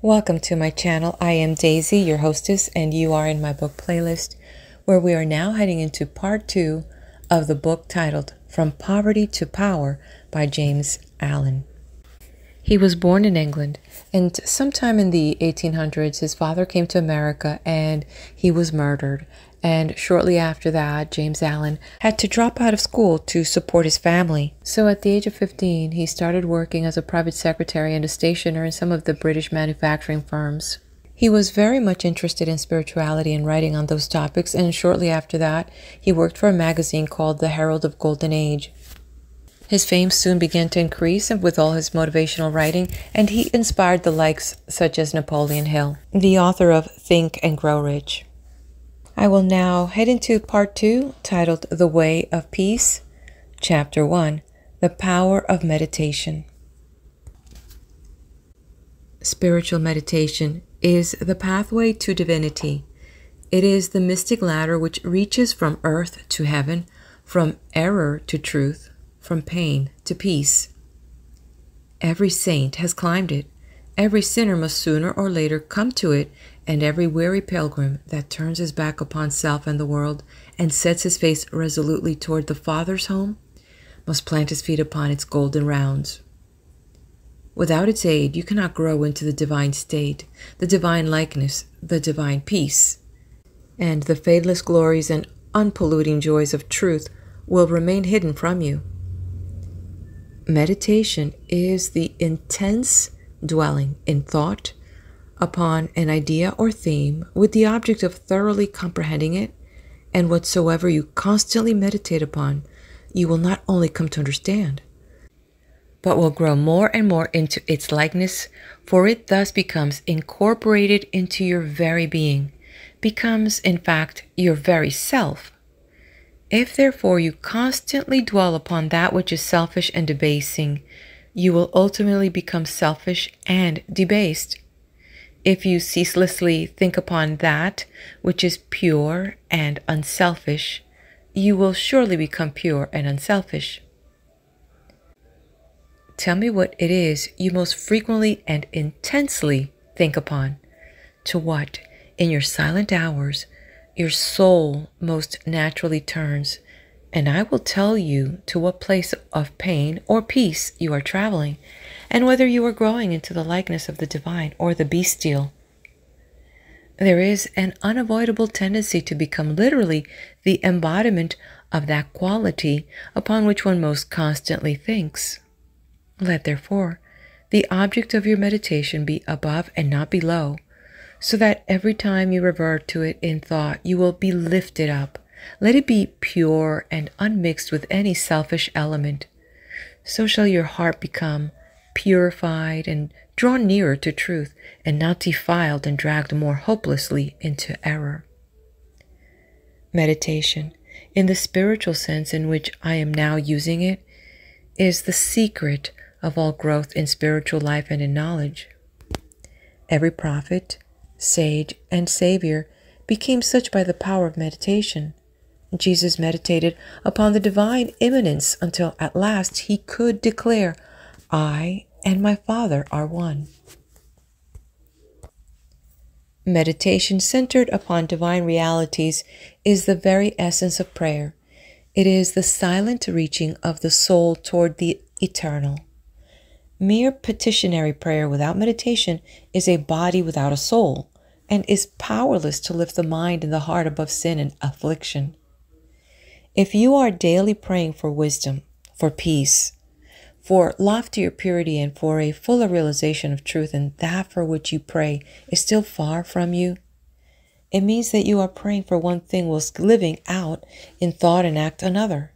Welcome to my channel. I am Daisy, your hostess, and you are in my book playlist, where we are now heading into part two of the book titled From Poverty to Power by James Allen. He was born in England, and sometime in the 1800s, his father came to America and he was murdered. And shortly after that, James Allen had to drop out of school to support his family. So at the age of 15, he started working as a private secretary and a stationer in some of the British manufacturing firms. He was very much interested in spirituality and writing on those topics, and shortly after that, he worked for a magazine called The Herald of Golden Age. His fame soon began to increase with all his motivational writing, and he inspired the likes such as Napoleon Hill, the author of Think and Grow Rich. I will now head into part two, titled The Way of Peace, Chapter 1 The Power of Meditation. Spiritual meditation is the pathway to divinity. It is the mystic ladder which reaches from earth to heaven, from error to truth, from pain to peace. Every saint has climbed it. Every sinner must sooner or later come to it and every weary pilgrim that turns his back upon self and the world and sets his face resolutely toward the Father's home must plant his feet upon its golden rounds. Without its aid, you cannot grow into the divine state, the divine likeness, the divine peace, and the fadeless glories and unpolluting joys of truth will remain hidden from you. Meditation is the intense dwelling in thought, upon an idea or theme with the object of thoroughly comprehending it, and whatsoever you constantly meditate upon, you will not only come to understand, but will grow more and more into its likeness, for it thus becomes incorporated into your very being, becomes, in fact, your very self. If therefore you constantly dwell upon that which is selfish and debasing, you will ultimately become selfish and debased if you ceaselessly think upon that which is pure and unselfish, you will surely become pure and unselfish. Tell me what it is you most frequently and intensely think upon, to what, in your silent hours, your soul most naturally turns, and I will tell you to what place of pain or peace you are traveling, and whether you are growing into the likeness of the divine or the bestial. There is an unavoidable tendency to become literally the embodiment of that quality upon which one most constantly thinks. Let, therefore, the object of your meditation be above and not below, so that every time you revert to it in thought, you will be lifted up. Let it be pure and unmixed with any selfish element. So shall your heart become purified and drawn nearer to truth, and not defiled and dragged more hopelessly into error. Meditation, in the spiritual sense in which I am now using it, is the secret of all growth in spiritual life and in knowledge. Every prophet, sage, and savior became such by the power of meditation. Jesus meditated upon the divine immanence until at last he could declare, I and my Father are one. Meditation centered upon divine realities is the very essence of prayer. It is the silent reaching of the soul toward the eternal. Mere petitionary prayer without meditation is a body without a soul and is powerless to lift the mind and the heart above sin and affliction. If you are daily praying for wisdom, for peace, for loftier purity and for a fuller realization of truth, and that for which you pray is still far from you, it means that you are praying for one thing whilst living out in thought and act another.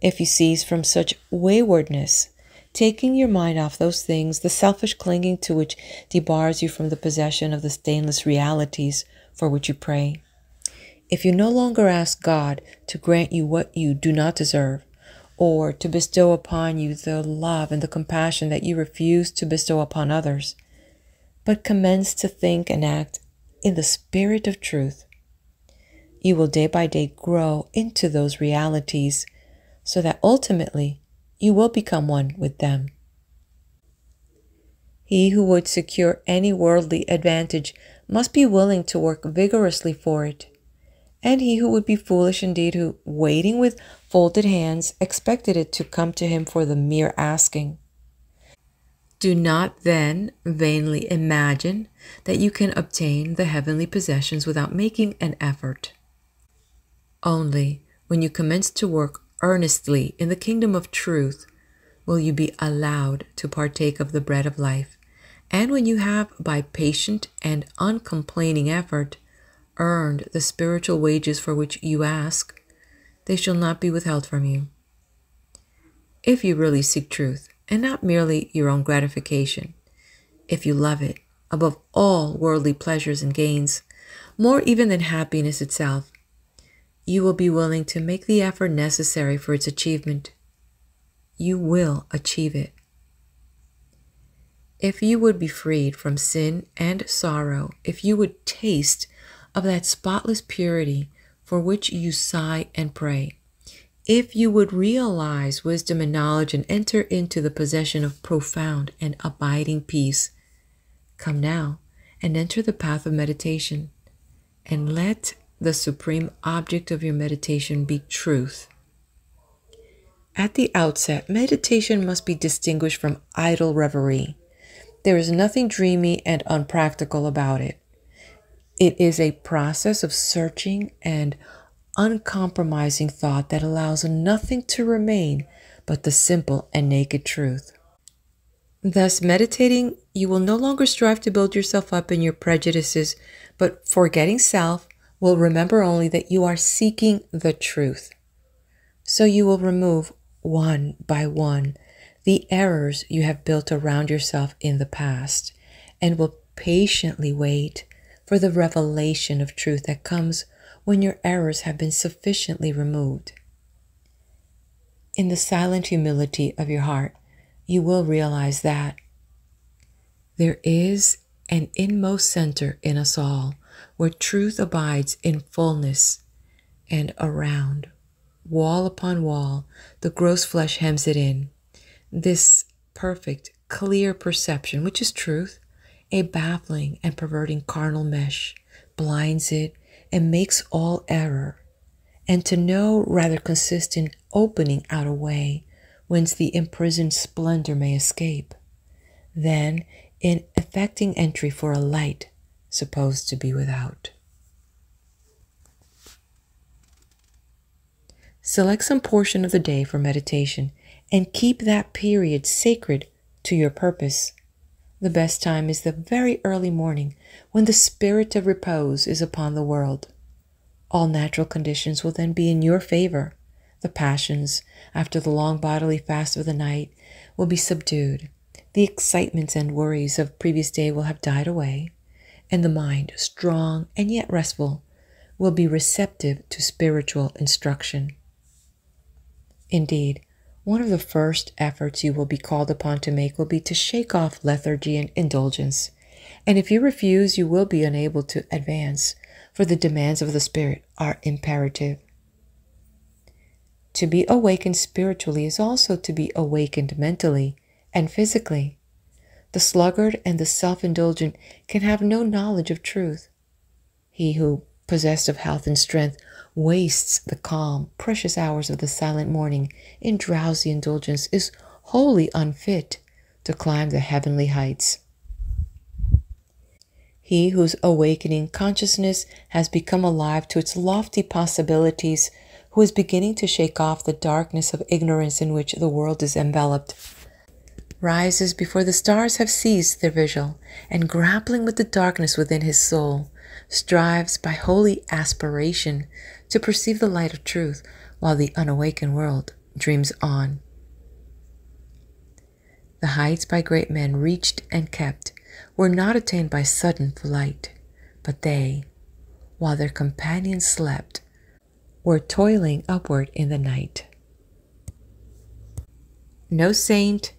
If you cease from such waywardness, taking your mind off those things, the selfish clinging to which debars you from the possession of the stainless realities for which you pray, if you no longer ask God to grant you what you do not deserve, or to bestow upon you the love and the compassion that you refuse to bestow upon others, but commence to think and act in the spirit of truth. You will day by day grow into those realities so that ultimately you will become one with them. He who would secure any worldly advantage must be willing to work vigorously for it. And he who would be foolish indeed, who, waiting with folded hands, expected it to come to him for the mere asking. Do not then vainly imagine that you can obtain the heavenly possessions without making an effort. Only when you commence to work earnestly in the kingdom of truth will you be allowed to partake of the bread of life. And when you have, by patient and uncomplaining effort, earned the spiritual wages for which you ask, they shall not be withheld from you. If you really seek truth, and not merely your own gratification, if you love it above all worldly pleasures and gains, more even than happiness itself, you will be willing to make the effort necessary for its achievement. You will achieve it. If you would be freed from sin and sorrow, if you would taste of that spotless purity for which you sigh and pray, if you would realize wisdom and knowledge and enter into the possession of profound and abiding peace, come now and enter the path of meditation and let the supreme object of your meditation be truth. At the outset, meditation must be distinguished from idle reverie. There is nothing dreamy and unpractical about it. It is a process of searching and uncompromising thought that allows nothing to remain but the simple and naked truth. Thus, meditating, you will no longer strive to build yourself up in your prejudices, but forgetting self, will remember only that you are seeking the truth. So you will remove one by one the errors you have built around yourself in the past and will patiently wait for the revelation of truth that comes when your errors have been sufficiently removed. In the silent humility of your heart, you will realize that there is an inmost center in us all where truth abides in fullness and around, wall upon wall, the gross flesh hems it in. This perfect, clear perception, which is truth, a baffling and perverting carnal mesh, blinds it and makes all error, and to know rather consists in opening out a way whence the imprisoned splendor may escape, than in effecting entry for a light supposed to be without. Select some portion of the day for meditation and keep that period sacred to your purpose. The best time is the very early morning when the spirit of repose is upon the world. All natural conditions will then be in your favor. The passions, after the long bodily fast of the night, will be subdued. The excitements and worries of previous day will have died away, and the mind, strong and yet restful, will be receptive to spiritual instruction. Indeed, one of the first efforts you will be called upon to make will be to shake off lethargy and indulgence. And if you refuse, you will be unable to advance, for the demands of the Spirit are imperative. To be awakened spiritually is also to be awakened mentally and physically. The sluggard and the self indulgent can have no knowledge of truth. He who, possessed of health and strength, wastes the calm, precious hours of the silent morning in drowsy indulgence is wholly unfit to climb the heavenly heights. He whose awakening consciousness has become alive to its lofty possibilities, who is beginning to shake off the darkness of ignorance in which the world is enveloped, rises before the stars have ceased their vigil, and grappling with the darkness within his soul, strives by holy aspiration to perceive the light of truth while the unawakened world dreams on. The heights by great men reached and kept were not attained by sudden flight, but they, while their companions slept, were toiling upward in the night. No saint,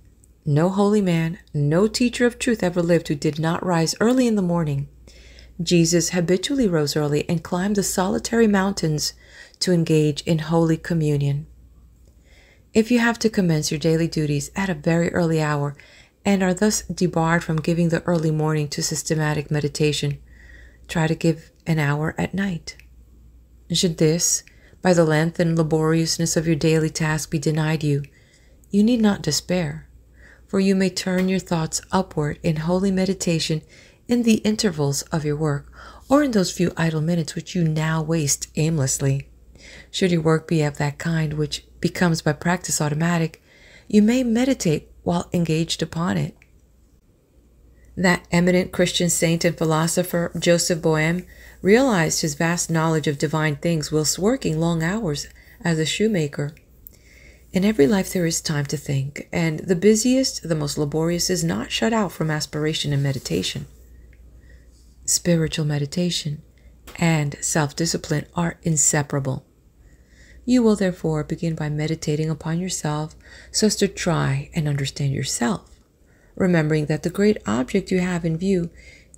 no holy man, no teacher of truth ever lived who did not rise early in the morning Jesus habitually rose early and climbed the solitary mountains to engage in Holy Communion. If you have to commence your daily duties at a very early hour and are thus debarred from giving the early morning to systematic meditation, try to give an hour at night. Should this, by the length and laboriousness of your daily task, be denied you, you need not despair, for you may turn your thoughts upward in holy meditation in the intervals of your work, or in those few idle minutes which you now waste aimlessly. Should your work be of that kind which becomes by practice automatic, you may meditate while engaged upon it. That eminent Christian saint and philosopher, Joseph Boehm, realized his vast knowledge of divine things whilst working long hours as a shoemaker. In every life there is time to think, and the busiest, the most laborious, is not shut out from aspiration and meditation. Spiritual meditation and self discipline are inseparable. You will therefore begin by meditating upon yourself so as to try and understand yourself, remembering that the great object you have in view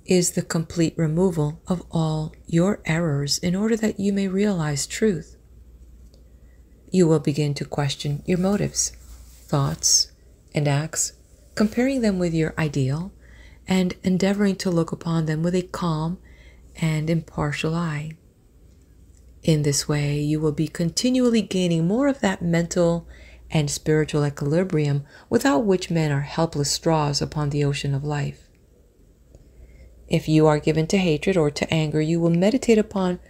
is the complete removal of all your errors in order that you may realize truth. You will begin to question your motives, thoughts, and acts, comparing them with your ideal and endeavoring to look upon them with a calm and impartial eye. In this way, you will be continually gaining more of that mental and spiritual equilibrium without which men are helpless straws upon the ocean of life. If you are given to hatred or to anger, you will meditate upon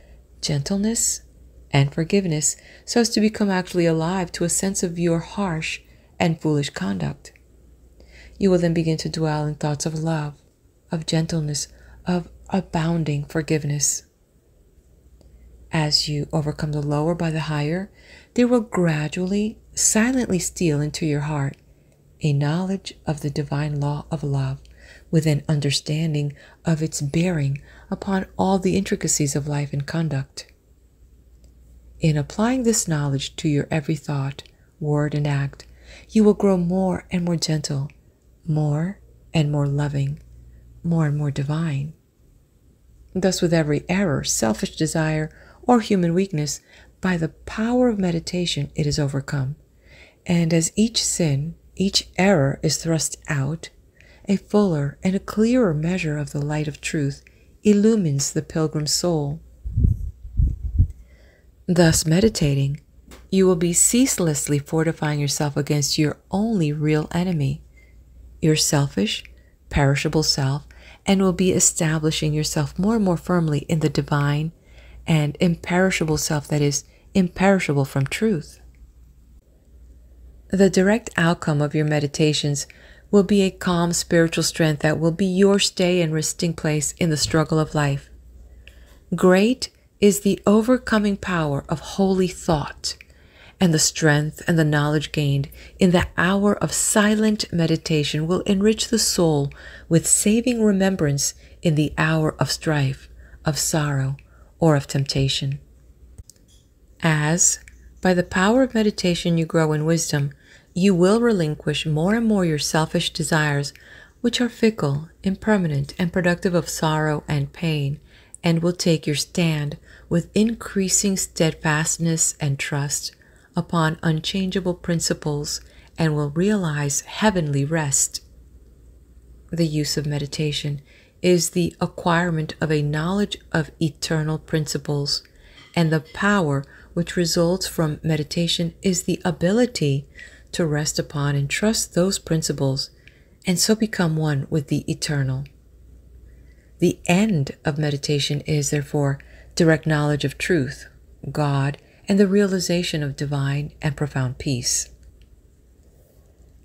gentleness and forgiveness so as to become actually alive to a sense of your harsh and foolish conduct. You will then begin to dwell in thoughts of love, of gentleness, of abounding forgiveness. As you overcome the lower by the higher, there will gradually, silently steal into your heart a knowledge of the divine law of love with an understanding of its bearing upon all the intricacies of life and conduct. In applying this knowledge to your every thought, word, and act, you will grow more and more gentle, more and more loving, more and more divine. Thus, with every error, selfish desire, or human weakness, by the power of meditation it is overcome. And as each sin, each error is thrust out, a fuller and a clearer measure of the light of truth illumines the pilgrim's soul. Thus, meditating, you will be ceaselessly fortifying yourself against your only real enemy, your selfish, perishable self, and will be establishing yourself more and more firmly in the divine and imperishable self that is imperishable from truth. The direct outcome of your meditations will be a calm spiritual strength that will be your stay and resting place in the struggle of life. Great is the overcoming power of holy thought and the strength and the knowledge gained in the hour of silent meditation will enrich the soul with saving remembrance in the hour of strife, of sorrow, or of temptation. As, by the power of meditation, you grow in wisdom, you will relinquish more and more your selfish desires, which are fickle, impermanent, and productive of sorrow and pain, and will take your stand with increasing steadfastness and trust upon unchangeable principles and will realize heavenly rest. The use of meditation is the acquirement of a knowledge of eternal principles, and the power which results from meditation is the ability to rest upon and trust those principles and so become one with the eternal. The end of meditation is, therefore, direct knowledge of truth, God, and the realization of divine and profound peace.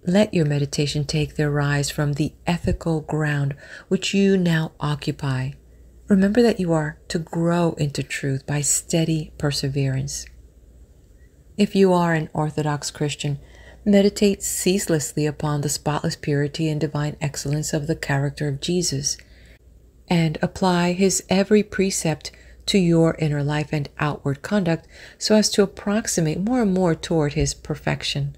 Let your meditation take their rise from the ethical ground which you now occupy. Remember that you are to grow into truth by steady perseverance. If you are an Orthodox Christian, meditate ceaselessly upon the spotless purity and divine excellence of the character of Jesus, and apply his every precept to your inner life and outward conduct so as to approximate more and more toward his perfection.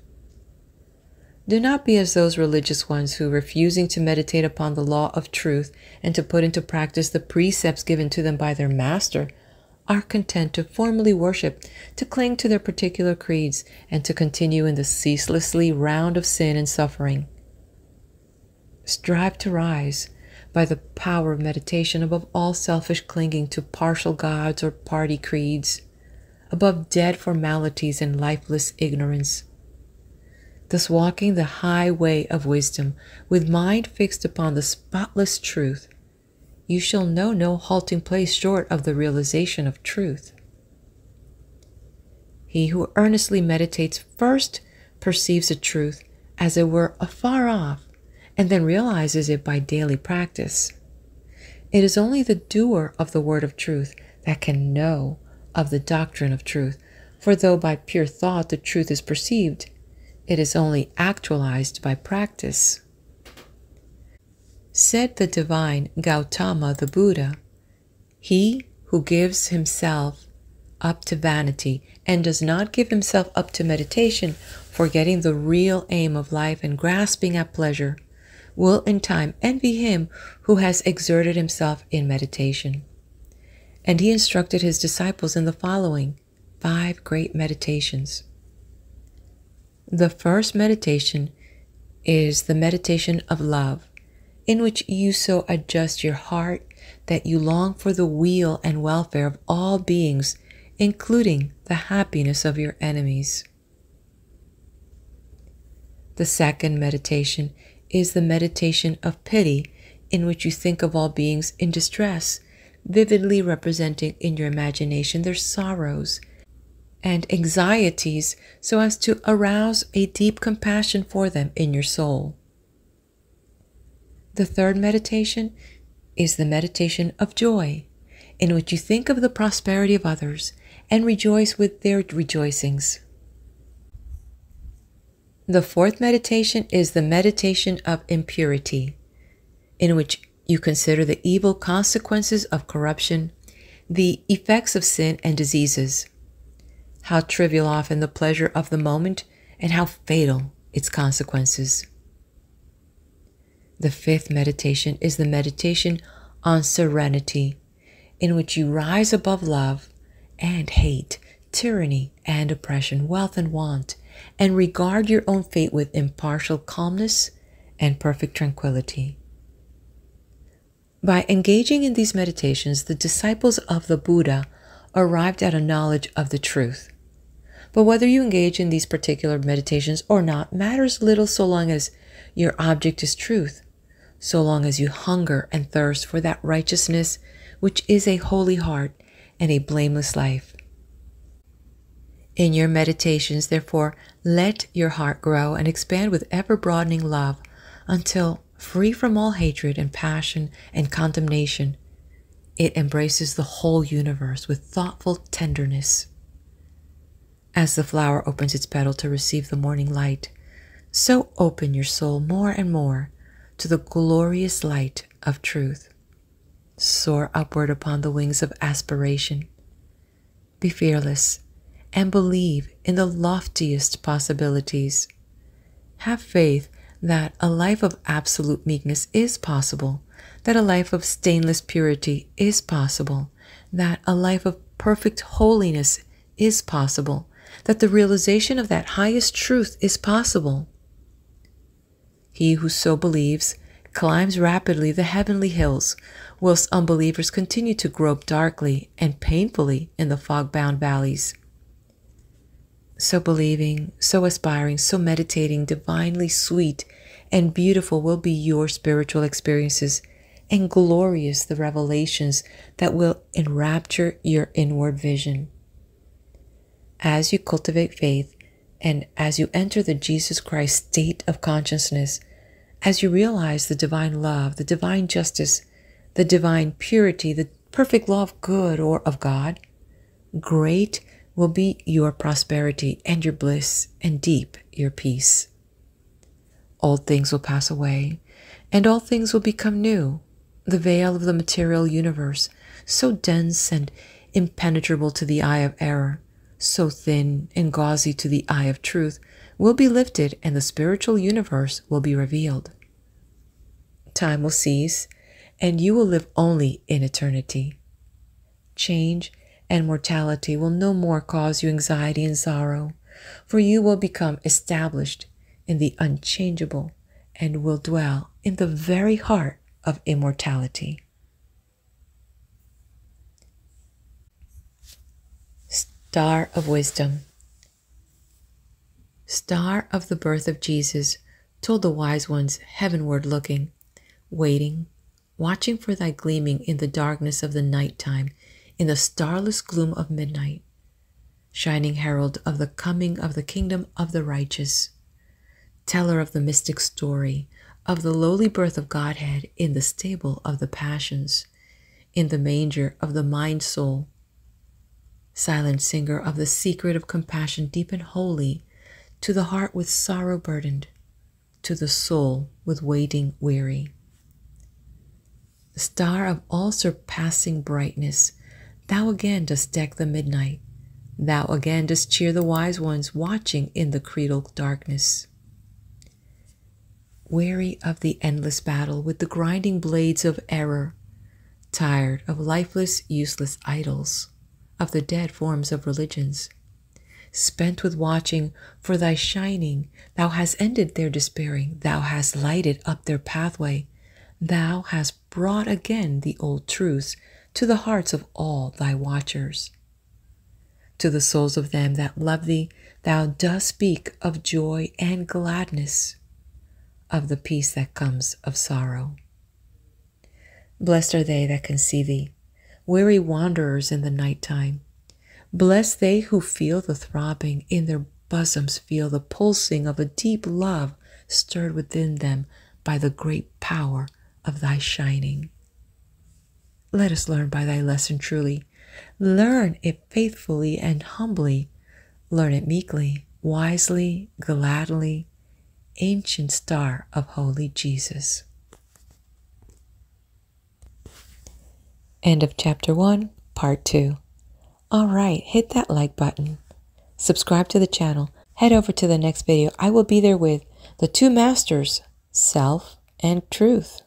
Do not be as those religious ones who, refusing to meditate upon the law of truth and to put into practice the precepts given to them by their master, are content to formally worship, to cling to their particular creeds, and to continue in the ceaselessly round of sin and suffering. Strive to rise by the power of meditation above all selfish clinging to partial gods or party creeds, above dead formalities and lifeless ignorance. Thus, walking the high way of wisdom with mind fixed upon the spotless truth, you shall know no halting place short of the realization of truth. He who earnestly meditates first perceives a truth as it were afar off and then realizes it by daily practice. It is only the doer of the word of truth that can know of the doctrine of truth, for though by pure thought the truth is perceived, it is only actualized by practice. Said the divine Gautama the Buddha, He who gives himself up to vanity and does not give himself up to meditation, forgetting the real aim of life and grasping at pleasure, will in time envy him who has exerted himself in meditation. And he instructed his disciples in the following five great meditations. The first meditation is the meditation of love, in which you so adjust your heart that you long for the weal and welfare of all beings, including the happiness of your enemies. The second meditation is the meditation of pity, in which you think of all beings in distress, vividly representing in your imagination their sorrows and anxieties so as to arouse a deep compassion for them in your soul. The third meditation is the meditation of joy, in which you think of the prosperity of others and rejoice with their rejoicings. The fourth meditation is the meditation of impurity, in which you consider the evil consequences of corruption, the effects of sin and diseases, how trivial often the pleasure of the moment, and how fatal its consequences. The fifth meditation is the meditation on serenity, in which you rise above love and hate, tyranny and oppression, wealth and want, and regard your own fate with impartial calmness and perfect tranquility. By engaging in these meditations, the disciples of the Buddha arrived at a knowledge of the truth. But whether you engage in these particular meditations or not matters little so long as your object is truth, so long as you hunger and thirst for that righteousness which is a holy heart and a blameless life. In your meditations, therefore, let your heart grow and expand with ever broadening love until, free from all hatred and passion and condemnation, it embraces the whole universe with thoughtful tenderness. As the flower opens its petal to receive the morning light, so open your soul more and more to the glorious light of truth. Soar upward upon the wings of aspiration. Be fearless and believe in the loftiest possibilities. Have faith that a life of absolute meekness is possible, that a life of stainless purity is possible, that a life of perfect holiness is possible, that the realization of that highest truth is possible. He who so believes climbs rapidly the heavenly hills, whilst unbelievers continue to grope darkly and painfully in the fog bound valleys so believing, so aspiring, so meditating, divinely sweet and beautiful will be your spiritual experiences, and glorious the revelations that will enrapture your inward vision. As you cultivate faith, and as you enter the Jesus Christ state of consciousness, as you realize the divine love, the divine justice, the divine purity, the perfect law of good or of God, great will be your prosperity and your bliss, and deep your peace. Old things will pass away, and all things will become new. The veil of the material universe, so dense and impenetrable to the eye of error, so thin and gauzy to the eye of truth, will be lifted and the spiritual universe will be revealed. Time will cease, and you will live only in eternity. Change and mortality will no more cause you anxiety and sorrow, for you will become established in the unchangeable and will dwell in the very heart of immortality. Star of Wisdom Star of the birth of Jesus, told the wise ones heavenward looking, waiting, watching for thy gleaming in the darkness of the night time, in the starless gloom of midnight, shining herald of the coming of the kingdom of the righteous, teller of the mystic story of the lowly birth of Godhead in the stable of the passions, in the manger of the mind soul, silent singer of the secret of compassion deep and holy, to the heart with sorrow burdened, to the soul with waiting weary. The star of all surpassing brightness, thou again dost deck the midnight, thou again dost cheer the wise ones watching in the creedal darkness. Weary of the endless battle with the grinding blades of error, tired of lifeless, useless idols, of the dead forms of religions, spent with watching for thy shining, thou hast ended their despairing, thou hast lighted up their pathway, thou hast brought again the old truths to the hearts of all thy watchers. To the souls of them that love thee, thou dost speak of joy and gladness, of the peace that comes of sorrow. Blessed are they that can see thee, weary wanderers in the night time. Bless they who feel the throbbing in their bosoms, feel the pulsing of a deep love stirred within them by the great power of thy shining. Let us learn by thy lesson truly. Learn it faithfully and humbly. Learn it meekly, wisely, gladly. Ancient star of holy Jesus. End of chapter 1, part 2. All right, hit that like button. Subscribe to the channel. Head over to the next video. I will be there with the two masters, self and truth.